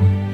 Bye.